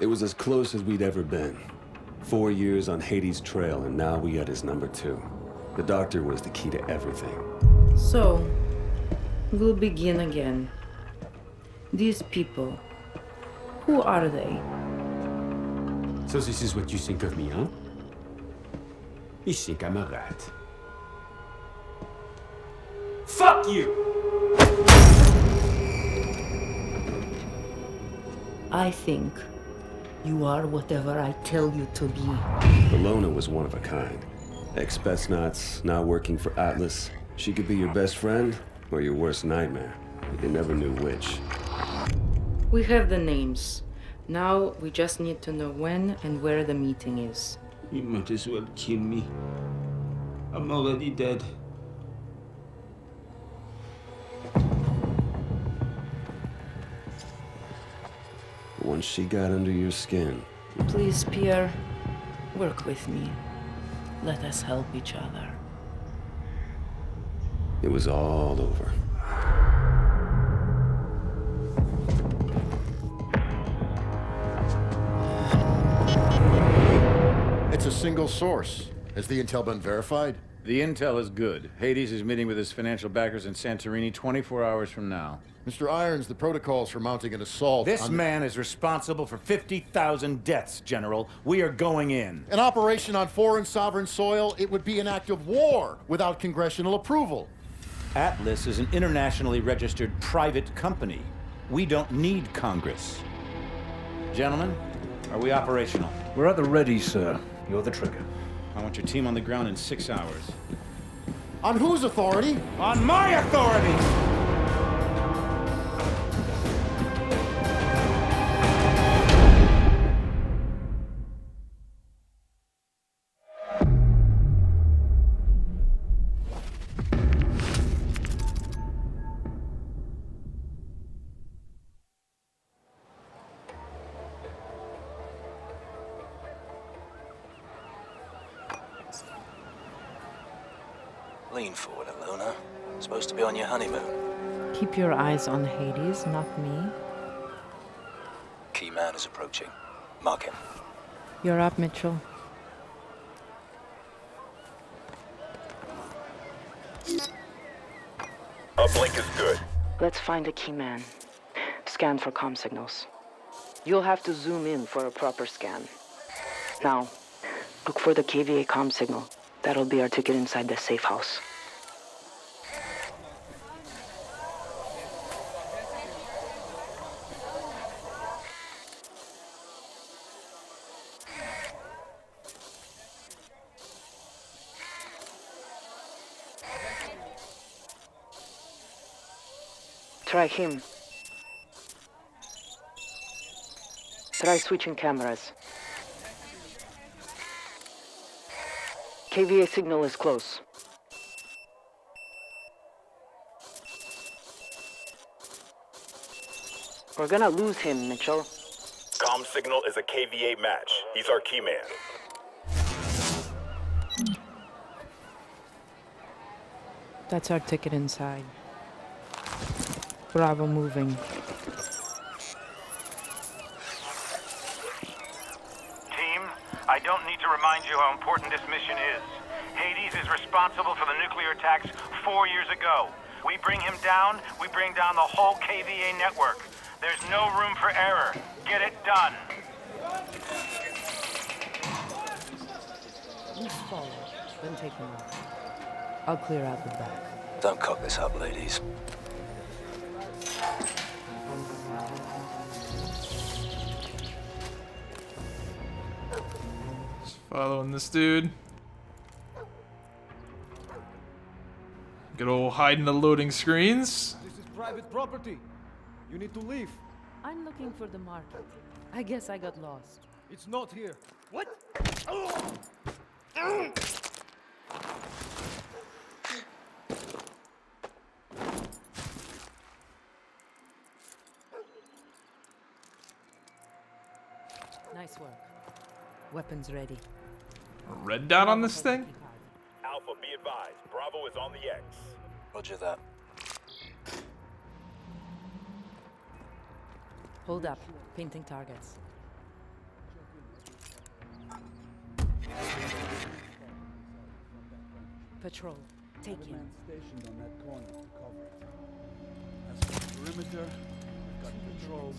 It was as close as we'd ever been. Four years on Hades' trail, and now we got his number two. The doctor was the key to everything. So, we'll begin again. These people, who are they? So this is what you think of me, huh? You think I'm a rat. Fuck you! I think you are whatever I tell you to be. Ilona was one of a kind. Ex-Spetsnaz, now working for Atlas. She could be your best friend or your worst nightmare. You never knew which. We have the names. Now we just need to know when and where the meeting is. You might as well kill me. I'm already dead. Once she got under your skin, Please, Pierre, work with me. Let us help each other. it was all over. It's a single source. Has the intel been verified? The intel is good. Hades is meeting with his financial backers in Santorini 24 hours from now. Mr. Irons, the protocols for mounting an assault. This on- man is responsible for 50,000 deaths, General. We are going in. An operation on foreign sovereign soil, it would be an act of war without congressional approval. Atlas is an internationally registered private company. We don't need Congress. Gentlemen, are we operational? We're at the ready, sir. You're the trigger. I want your team on the ground in six hours. On whose authority? On my authority! Lean forward, Ilona. Supposed to be on your honeymoon. Keep your eyes on Hades, not me. Key man is approaching. Mark him. You're up, Mitchell. Uplink is good. Let's find a key man. Scan for com signals. You'll have to zoom in for a proper scan. Now, look for the KVA com signal. That'll be our ticket inside the safe house. Try him. Try switching cameras. KVA signal is close. We're gonna lose him, Mitchell. Com signal is a KVA match. He's our key man. That's our ticket inside. Bravo moving. Team, I don't need to remind you how important this mission is. Hades is responsible for the nuclear attacks four years ago. We bring him down, we bring down the whole KVA network. There's no room for error. Get it done. Please follow, then take him out. I'll clear out the back. Don't cock this up, ladies. Following this dude. Good old hiding the loading screens. This is private property. You need to leave. I'm looking for the market. I guess I got lost. It's not here. What? Nice work. Weapons ready red dot on this thing? Alpha, be advised. Bravo is on the X. Roger that. Hold up. Painting targets. Patrol, take him. stationed on that corner to cover it. As for the perimeter, we've got patrols.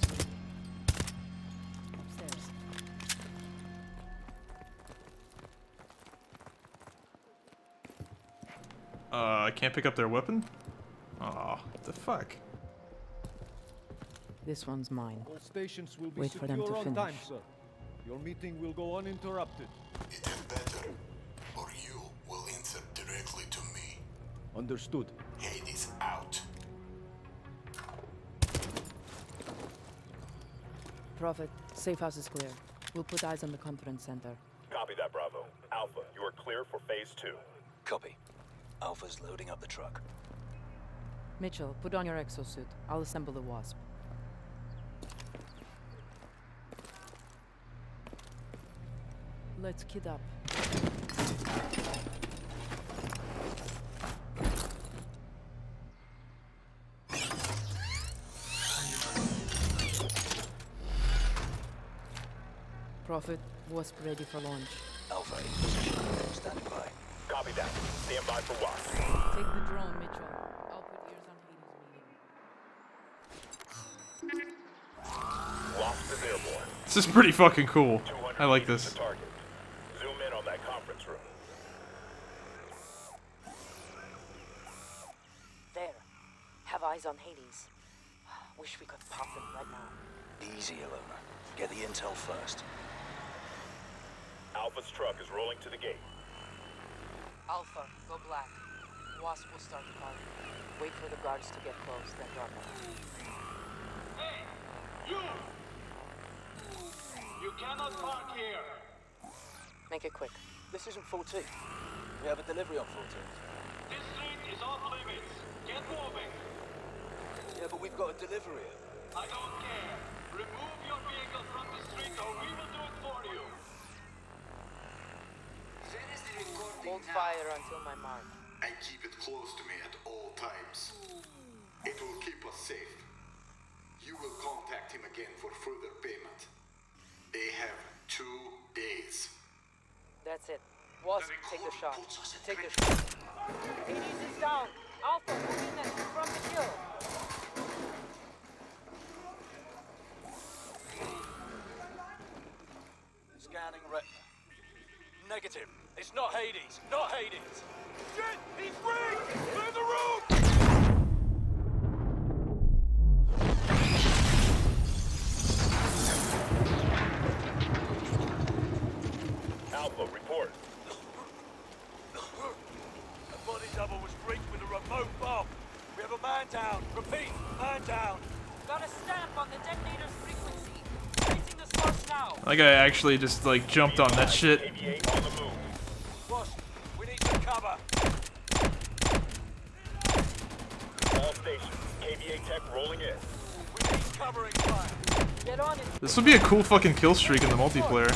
Uh, I can't pick up their weapon? Aw, what the fuck? This one's mine. All stations will be Wait for them to on time, finish. sir. Your meeting will go uninterrupted. better, or you will answer directly to me. Understood. Hades out. Prophet, safe house is clear. We'll put eyes on the conference center. Copy that, Bravo. Alpha, you are clear for phase two. Copy. Alpha's loading up the truck. Mitchell, put on your exosuit. I'll assemble the wasp. Let's kid up. Prophet, wasp ready for launch. Alpha in position. Standing by. Copy that. Stand by for Wasp. Take the drone, Mitchell. I'll put ears on Hades' meeting. Wasp is airborne. This is pretty fucking cool. I like this. Zoom in on that conference room. There. Have eyes on Hades. Wish we could pop him right now. Easy, Ilona. Get the intel first. Alpha's truck is rolling to the gate. Alpha, go black. Wasp will start the car. Wait for the guards to get close, then drop him. You! You cannot park here! Make it quick. This isn't 14. We have a delivery on 14. This street is off limits. Get moving. Yeah, but we've got a delivery. I don't care. Remove your vehicle from the street or we will do it for you. Hold fire until my mark. And keep it close to me at all times. It will keep us safe. You will contact him again for further payment. They have two days. That's it. Wasp, take the shot. Take the shot. Hades is down. Alpha, move in and from the kill. Scanning retina. Negative. It's not Hades. Not Hades. Shit! He's free! Clear the room! Alpha, report. A body double was breached with a remote bomb. We have a man down. Repeat, man down. Got a stamp on the detonator's frequency. Tracing the source now. That guy actually just like jumped on that shit. KVA on the move. Wasp, we need some cover. All stations. KVA tech rolling in. We need covering fire. Get on it. This would be a cool fucking kill streak in the multiplayer.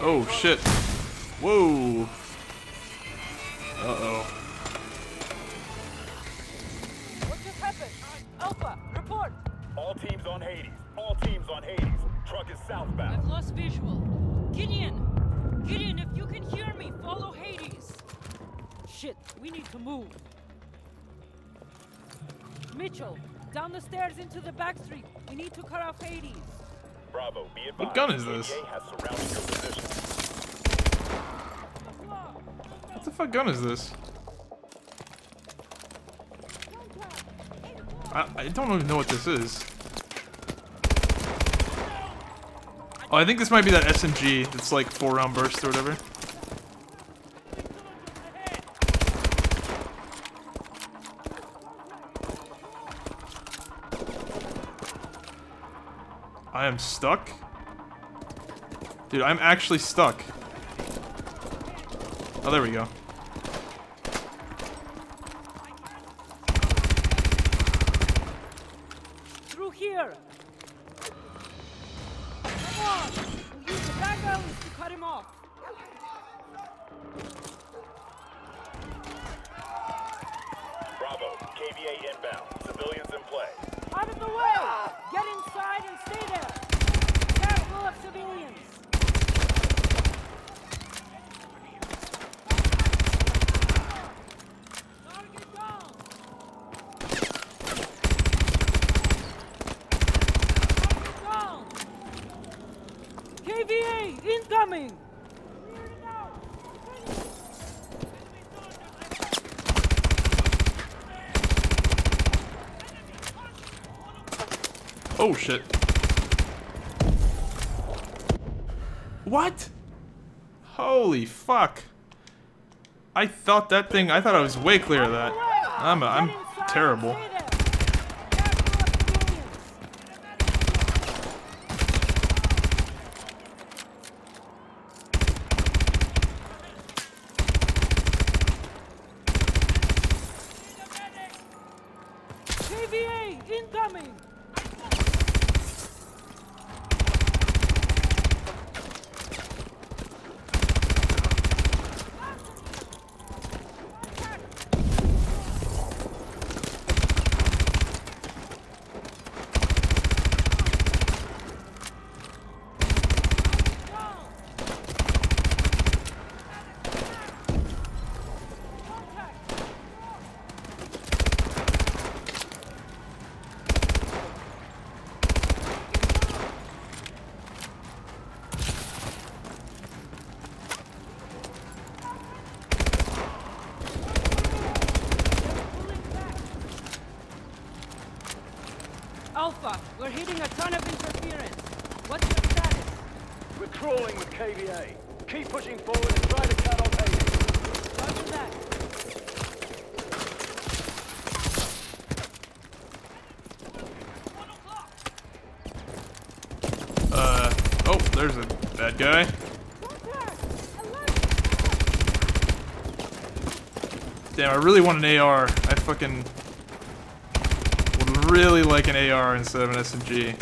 Oh shit. sit Mitchell, down the stairs into the back street. We need to cut off Hades. Bravo, be advised. What gun is this? KVA has surrounded your position. What the fuck gun is this? I, I don't even know what this is. Oh, I think this might be that SMG that's like four round burst or whatever. I am stuck? Dude, I'm actually stuck. Oh, there we go. Through here. here! Come on! We'll use the back alleys to cut him off. Bravo, KVA inbound. Civilians in play. Out of the way! Get inside and stay there! Careful of civilians! KVA incoming! Clear it out! Oh shit. What? Holy fuck. I thought that thing, I thought I was way clear of that. I'm, I'm terrible. KVA incoming! Alpha, we're hitting a ton of interference. What's your status? We're crawling with KVA. Keep pushing forward and try to cut off Hades. Roger that. Uh, oh, there's a bad guy. Damn, I really want an AR. I fucking would really like an AR instead of an SMG.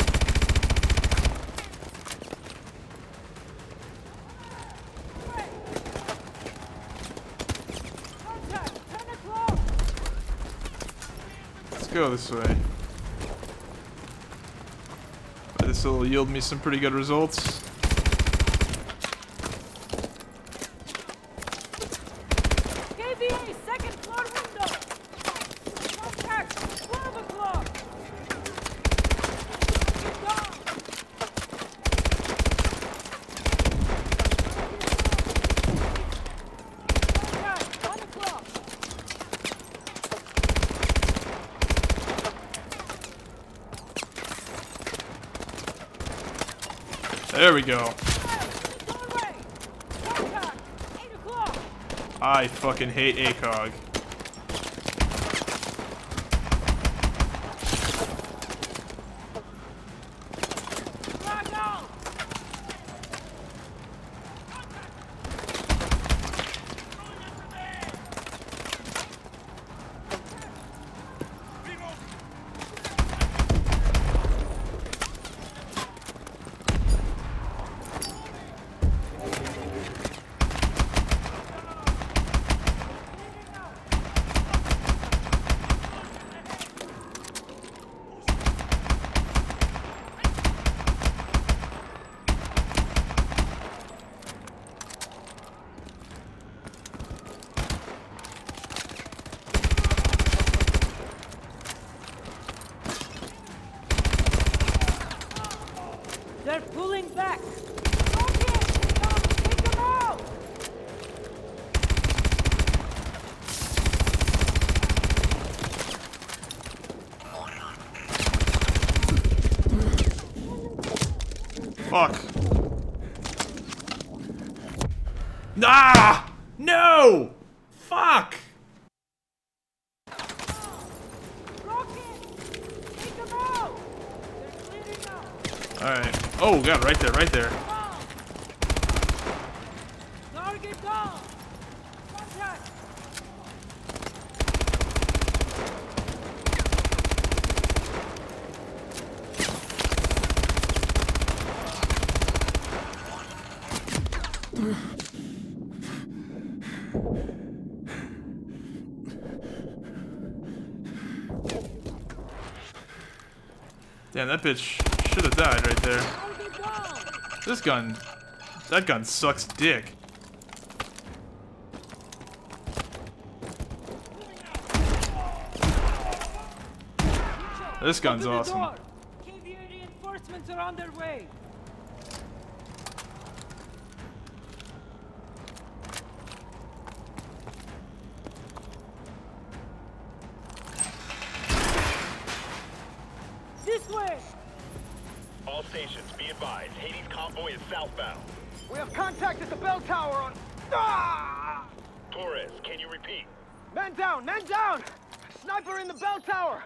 Let's go this way. This will yield me some pretty good results. KVA, second floor window! Contact, 12 o'clock! Get down! Contact, 1 o'clock! There we go. Doorway! Contact, 8 o'clock! I fucking hate ACOG. Frag out! They're pulling back! Okay, come, take them out! Fuck. Ah! No! Fuck! Take them out! They're clearing out! Alright. Oh, God, right there, right there. Target down! Contact! Damn, that bitch should have died right there. This gun, that gun sucks dick. This gun's awesome. Down, man down! Sniper in the bell tower!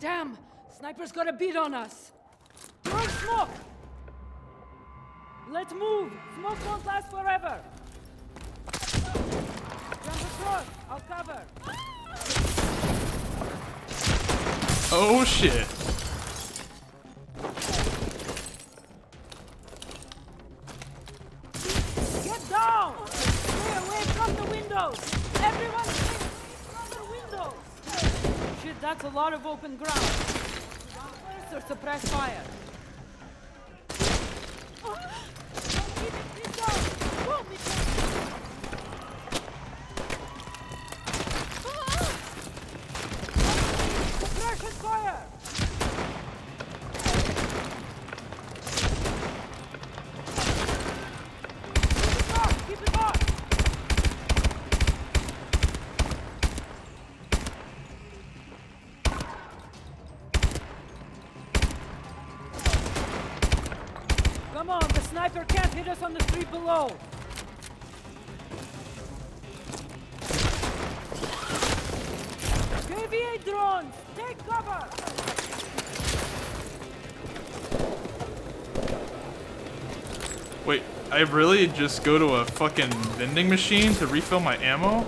Damn! Sniper's got a beat on us! Throw smoke! Let's move! Smoke won't last forever! Jump across! I'll cover! Oh shit. Get down! Stay away from the windows! Everyone stay from the windows! Shit, that's a lot of open ground. First or suppress fire. Ah! Keep street below. KVA drones, take cover! Wait, I really just go to a fucking vending machine to refill my ammo?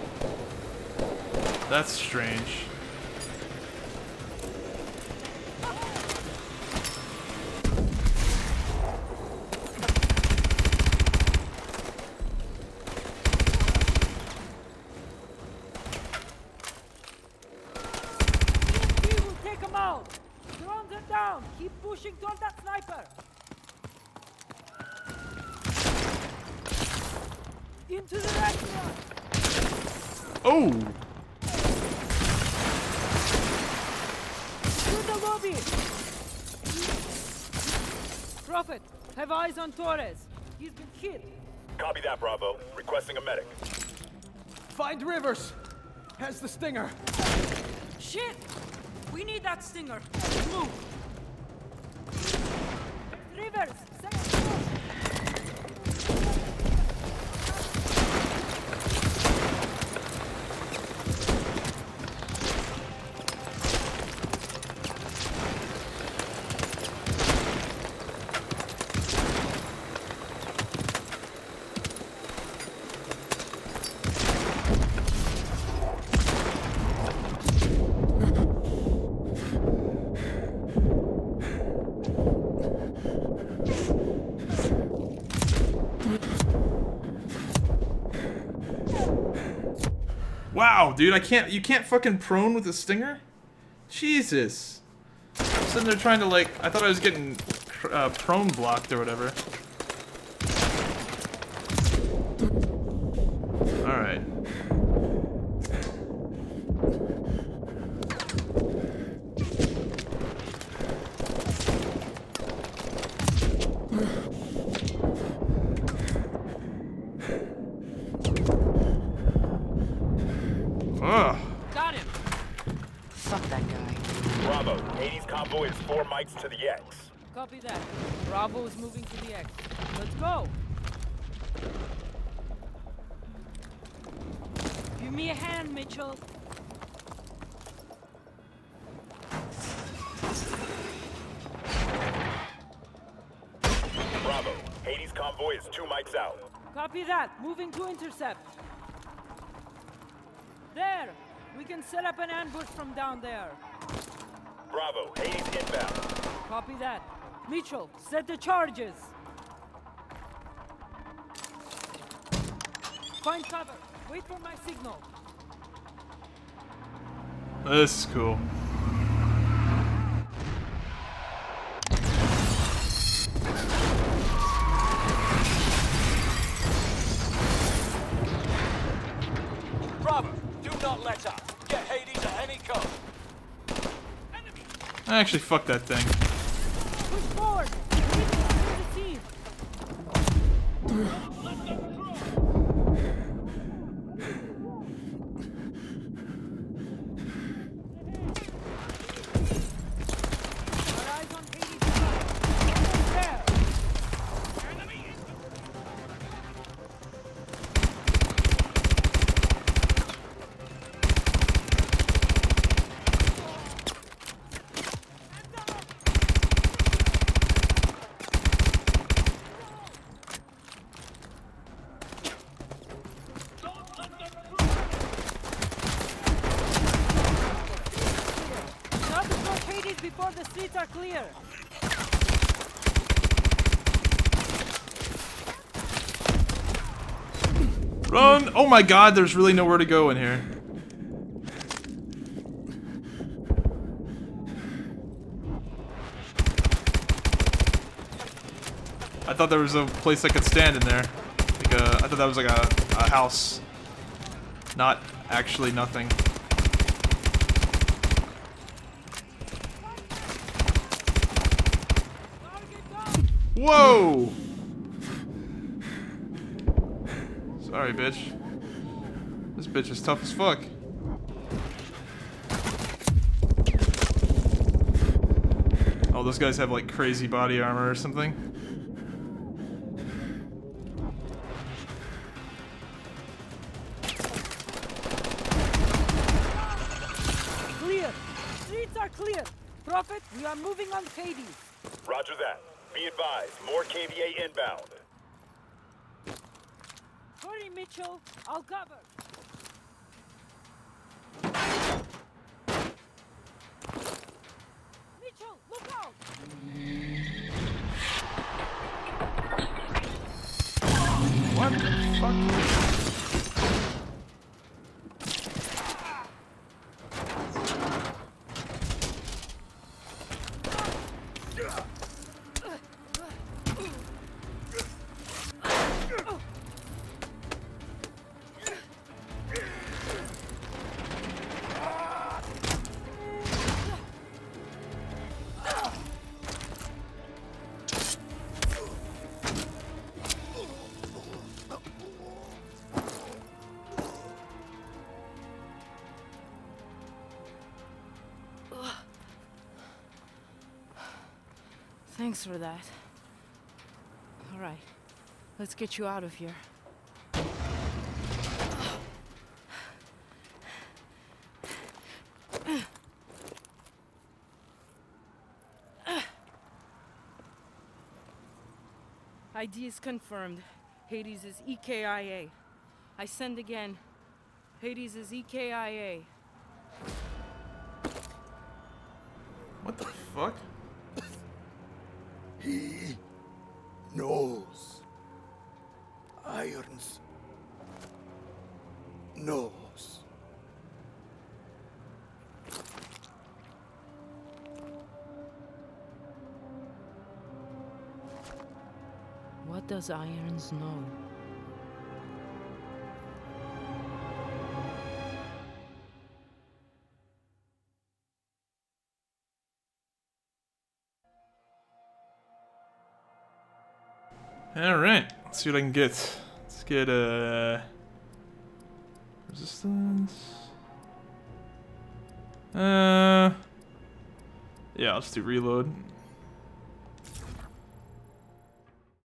That's strange. We will take them out. Drones are down. Keep pushing toward that sniper. Into the restaurant. Oh! To the lobby. Prophet, have eyes on Torres. He's been hit. Copy that, Bravo. Requesting a medic. Find Rivers! Has the stinger! Shit! We need that stinger. Move. Dude, I can't. You can't fucking prone with a stinger. Jesus. I'm sitting there trying to like. I thought I was getting uh, prone blocked or whatever. All right. Ugh. Got him. Fuck that guy. Bravo. Hades convoy is four mics to the X. Copy that. Bravo is moving to the X. Let's go. Give me a hand, Mitchell. Bravo. Hades convoy is two mics out. Copy that. Moving to intercept. There. We can set up an ambush from down there. Bravo. Hades inbound. Copy that. Mitchell, set the charges! Find cover. Wait for my signal. This is cool. Bravo, do not let up. Get Hades. I actually fucked that thing. Clear. Run! Oh my god, there's really nowhere to go in here. I thought there was a place I could stand in there. Like a, I thought that was like a, a house. Not actually nothing. Whoa! Sorry, bitch. This bitch is tough as fuck. Oh, those guys have like crazy body armor or something. Clear. Streets are clear. Prophet, we are moving on Hades. Roger that. Be advised, more KVA inbound. Hurry, Mitchell. I'll cover. Mitchell, look out! What the fuck? Thanks for that. All right, let's get you out of here. ID is confirmed. Hades is EKIA. I send again. Hades is EKIA. What the fuck? Knows. Irons knows. What does Irons know? See what I can get. Let's get uh resistance. Uh yeah, let's do reload.